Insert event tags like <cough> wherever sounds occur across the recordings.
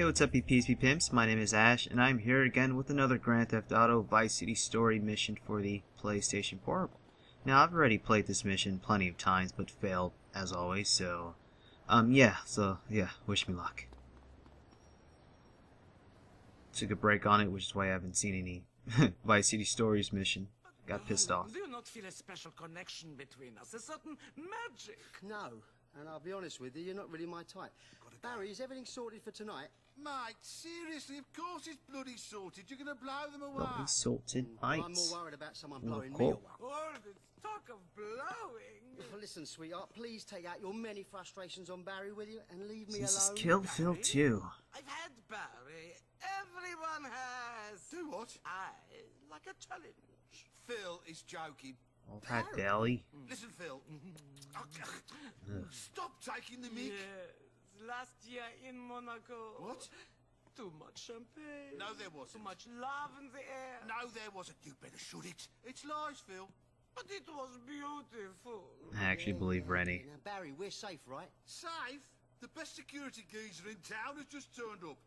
Hey, what's up, you PSP Pimps? My name is Ash, and I'm here again with another Grand Theft Auto Vice City story mission for the PlayStation Portable. Now, I've already played this mission plenty of times, but failed, as always, so... Um, yeah, so, yeah, wish me luck. Took a break on it, which is why I haven't seen any <laughs> Vice City Stories mission. Got pissed off. Do you not feel a special connection between us? A certain magic? No, and I'll be honest with you, you're not really my type. Barry, is everything sorted for tonight? Mate, seriously, of course it's bloody sorted. You're gonna blow them away. Bloody salted I'm more worried about someone Ooh, blowing me cool. away. All this talk of blowing. Well, Listen, sweetheart, please take out your many frustrations on Barry with you and leave me This is alone. Kill Phil too. I've had Barry. Everyone has. Do what? I like a challenge. Phil is joking. Old hat belly. Listen, Phil. Oh, <laughs> Stop taking the mic. Yes, last year in Monaco. What? Too much champagne. No, there wasn't. Too much love in the air. No, there wasn't. You better shoot it. It's lies, Phil. But it was beautiful. I actually believe Reni. Now, Barry, we're safe, right? Safe? The best security geezer in town has just turned up.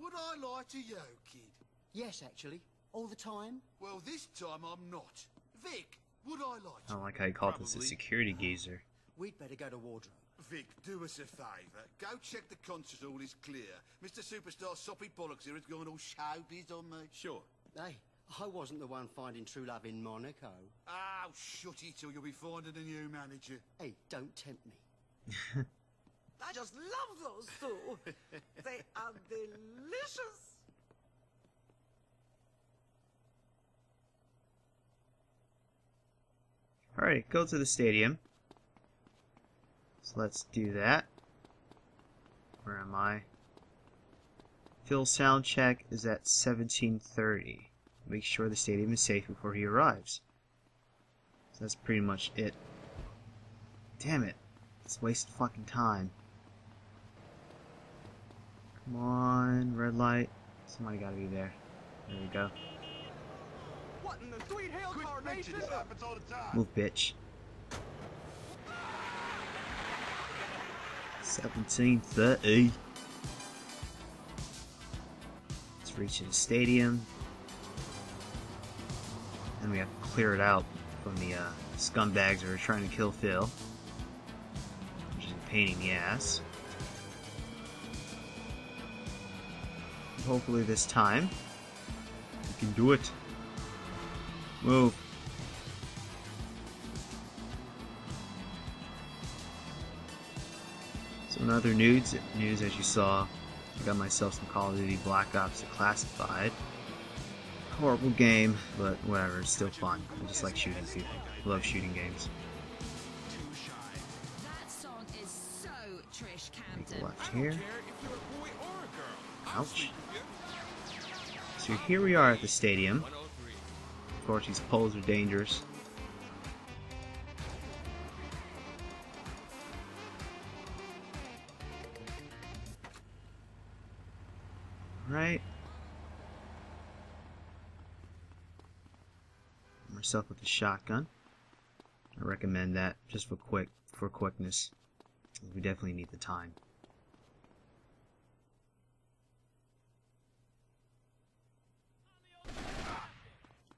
Would I lie to you, kid? Yes, actually. All the time. Well, this time I'm not. Vic, would I lie I to don't like how you called this a security geezer. We'd better go to wardrobe. Vic, do us a favour. Go check the concert hall is clear. Mr. Superstar Soppy Bollocks here is going all showbiz on me. Sure. Hey, I wasn't the one finding true love in Monaco. Oh, shut it or you'll be finding a new manager. Hey, don't tempt me. <laughs> I just love those two. <laughs> they are delicious. Alright, go to the stadium. So let's do that. Where am I? Phil's sound check is at 1730. Make sure the stadium is safe before he arrives. So that's pretty much it. Damn it. It's wasted fucking time. Come on, red light. Somebody gotta be there. There we go. What in 1730. Let's reach the stadium. And we have to clear it out from the uh, scumbags that are trying to kill Phil. Which is a pain in the ass. Hopefully this time, we can do it. Move. Other news, news as you saw, I got myself some Call of Duty Black Ops Classified. Horrible game, but whatever, it's still fun. I just like shooting people. Love shooting games. That song is so Trish Make left here. Ouch. So here we are at the stadium. Of course, these poles are dangerous. Right. Myself with the shotgun. I recommend that just for quick for quickness. We definitely need the time.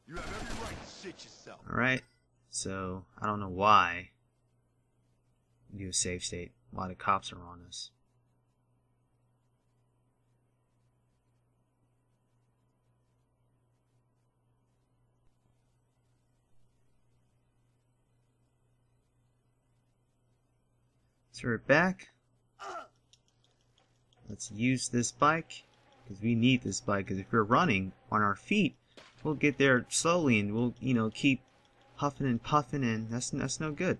You have every right to shit yourself. Alright, so I don't know why do a save state. Why the cops are on us. So we're back. Let's use this bike because we need this bike. Because if we're running on our feet, we'll get there slowly and we'll you know keep huffing and puffing and that's that's no good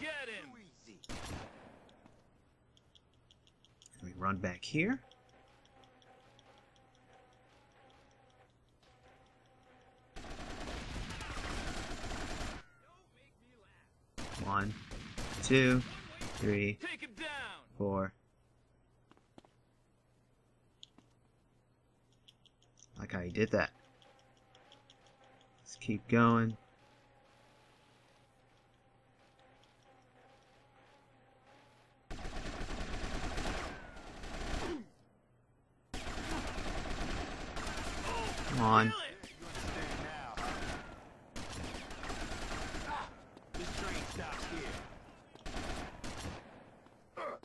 Get him. we run back here one two three Take him down. four. Like how you did that. Let's keep going on. This train stops here. Let's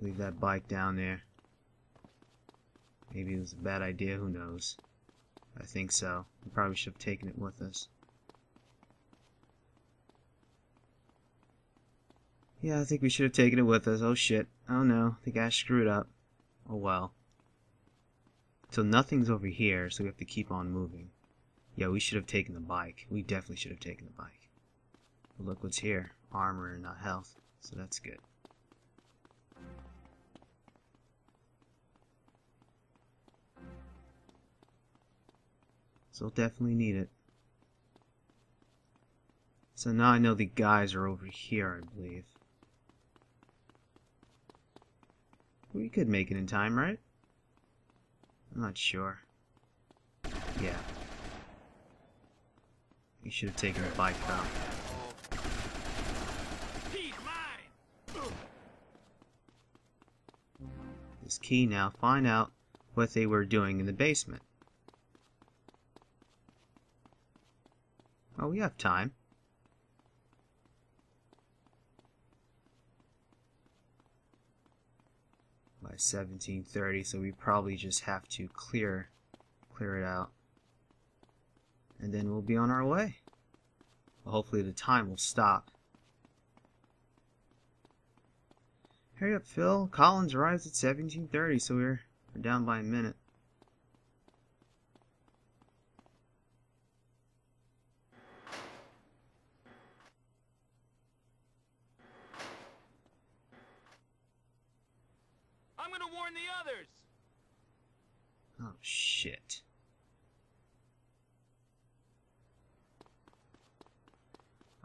leave that bike down there. Maybe it was a bad idea, who knows. I think so. We probably should have taken it with us. Yeah, I think we should have taken it with us. Oh shit. Oh no, the guy screwed up. Oh well. So nothing's over here, so we have to keep on moving. Yeah, we should have taken the bike. We definitely should have taken the bike. But look what's here. Armor and not health. So that's good. So we'll definitely need it. So now I know the guys are over here, I believe. We could make it in time, right? I'm not sure. Yeah. You should have taken the bike mine. This key now, find out what they were doing in the basement. Oh, we have time. By 1730, so we probably just have to clear clear it out. And then we'll be on our way. Well, hopefully the time will stop. Hurry up, Phil. Collins arrives at 1730, so we're, we're down by a minute. I'm gonna warn the others. Oh, shit.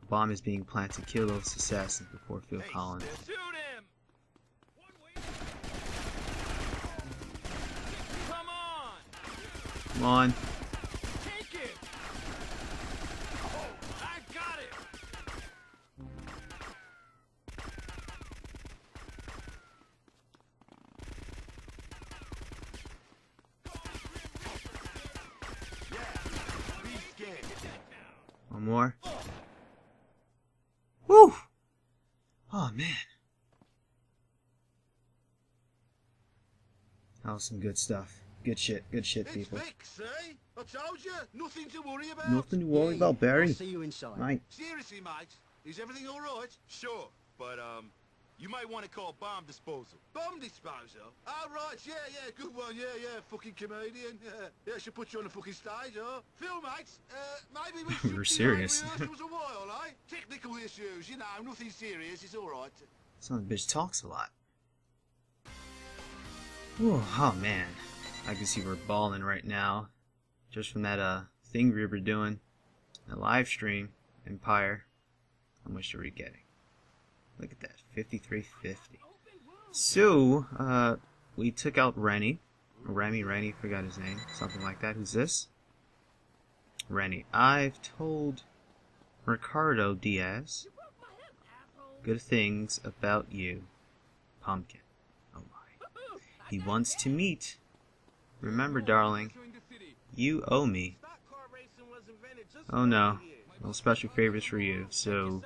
A bomb is being planted to kill those assassins before Phil Collins. Shoot him. Come on. Come on. Take it. I got it. Be scared. One more. Woo! Oh, man. That was some good stuff. Good shit. Good shit, It's people. fixed, see? I told you, nothing to worry about. Nothing to worry about, I'll Barry. see you inside. Right. Seriously, mate, is everything all right? Sure, but um, you might want to call bomb disposal. Bomb disposal? Oh, right, yeah, yeah, good one, yeah, yeah, fucking comedian. Yeah, yeah, should put you on the fucking stage, huh? Phil, mate, uh, maybe we <laughs> should We're delay serious. rehearsals <laughs> a while, eh? Technical issues, you know, nothing serious, it's all right. Some of the bitch talks a lot. Whew, oh man. I can see we're balling right now. Just from that uh thing we were doing. The live stream. Empire. How much are we getting? Look at that. 5350. So, uh we took out Reni. Remy, Reni, forgot his name. Something like that. Who's this? Reni. I've told Ricardo Diaz good things about you, Pumpkin. Oh my. He wants to meet. Remember, darling, you owe me. Oh no. Well, special favors for you. So,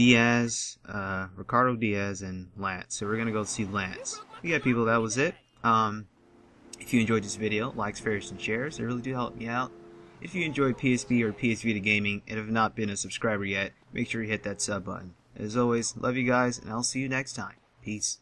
Diaz, uh, Ricardo Diaz, and Lance. So we're gonna go see Lance. Yeah, people, that was it. Um, if you enjoyed this video, likes, favorites, and shares. They really do help me out. If you enjoy PSP or PS Vita gaming and have not been a subscriber yet, make sure you hit that sub button. As always, love you guys, and I'll see you next time. Peace.